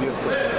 mesmo.